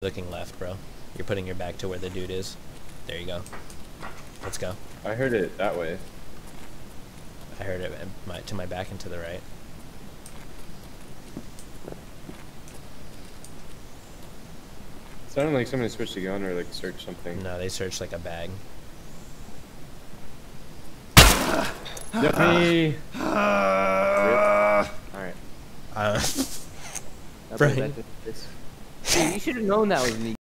Looking left, bro. You're putting your back to where the dude is. There you go. Let's go. I heard it that way. I heard it my, to my back and to the right. It sounded like somebody switched a gun or like searched something. No, they searched like a bag. Definitely. Ah. Alright. Uh, That Brian. You should have known that was me.